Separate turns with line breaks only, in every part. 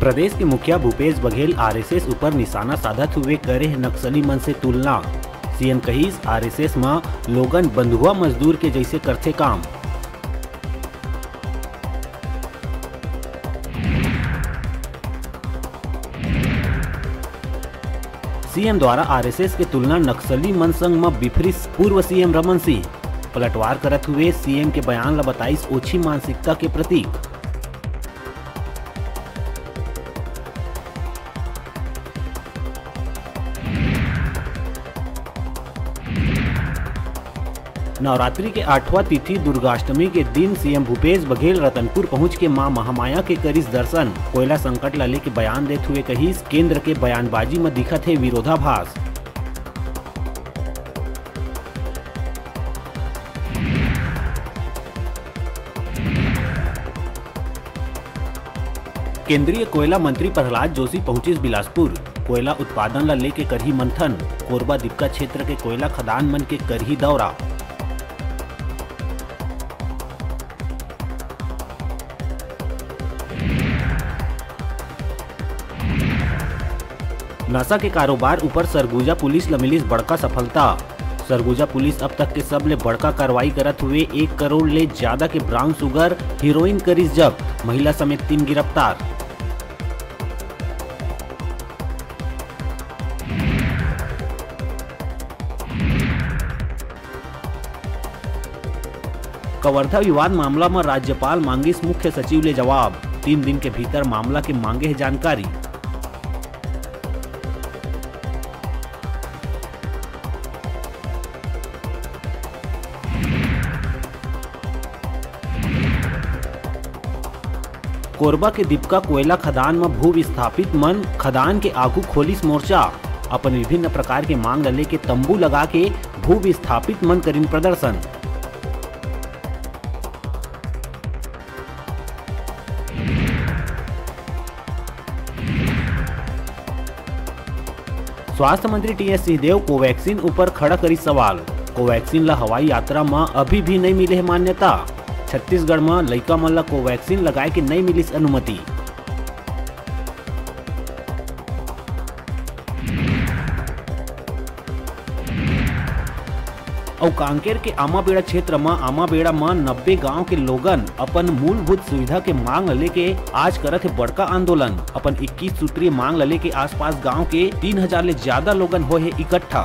प्रदेश के मुखिया भूपेश बघेल आरएसएस ऊपर निशाना साधत हुए करे नक्सली मन से तुलना। सीएम कहीस आरएसएस में लोगन बंधुआ मजदूर के जैसे करते काम। सीएम द्वारा आरएसएस के तुलना नक्सली मनसंग में बिफरी पूर्व सीएम रमन सिंह। पलटवार करत हुए सीएम के बयान ला ओछी मानसिकता के प्रतीक। नवरात्रि के आठवां तिथि दुर्गाष्टमी के दिन सीएम भूपेश बघेल रतनपुर पहुँच के माँ महामाया के करिस दर्शन। कोयला संकट ला लेके बयान देते हुए कही केंद्र के बयानबाजी में दिखत है विरोधाभास। केंद्रीय कोयला मंत्री प्रहलाद जोशी पहुंचिस बिलासपुर। कोयला उत्पादन ला लेके करही मंथन। कोरबा दिपका क्षेत्र के कोयला खदान मन के करही दौरा। नशा के कारोबार ऊपर सरगुजा पुलिस ला मिलिस बड़का सफलता। सरगुजा पुलिस अब तक के सब ले बड़का कार्रवाई करत हुए एक करोड़ ले ज़्यादा के ब्राउन शुगर, हीरोइन करिस जब महिला समेत तीन गिरफ़्तार। कवर्धा विवाद मामला में मा राज्यपाल मांगिस मुख्य सचिव ले जवाब। तीन दिन के भीतर मामला के मांगे है जानकारी। कोरबा के दीपका कोयला खदान में भू विस्थापित मन खदान के आगू खोलिस मोर्चा। अपन विभिन्न प्रकार के मांग ले के तंबू लगा के भू विस्थापित मन करीन प्रदर्शन। स्वास्थ्य मंत्री टी एस सिंहदेव कोवैक्सीन ऊपर खड़ा करी सवाल। कोवैक्सीन ला हवाई यात्रा में अभी भी नहीं मिले मान्यता। छत्तीसगढ़ में लइका मन ला कोवैक्सीन लगाए के नहीं मिलिस अनुमति? और कांकेर के आमाबेड़ा क्षेत्र में आमाबेड़ा में नब्बे गाँव के लोगन अपन मूलभूत सुविधा के मांग लेके आज करत है बड़का आंदोलन। अपन 21 सूत्रीय मांग लेके आसपास गाँव के 3000 ले ज़्यादा लोगन हो है इकट्ठा।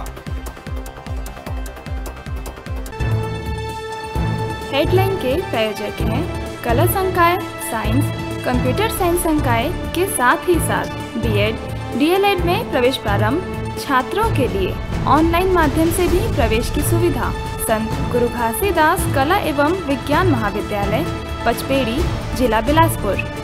हेडलाइन के प्रायोजक हैं कला संकाय साइंस कंप्यूटर साइंस संकाय के साथ ही साथ बीएड, डीएलएड में प्रवेश प्रारंभ छात्रों के लिए। ऑनलाइन माध्यम से भी प्रवेश की सुविधा। संत गुरु घासीदास कला एवं विज्ञान महाविद्यालय पचपेड़ी जिला बिलासपुर।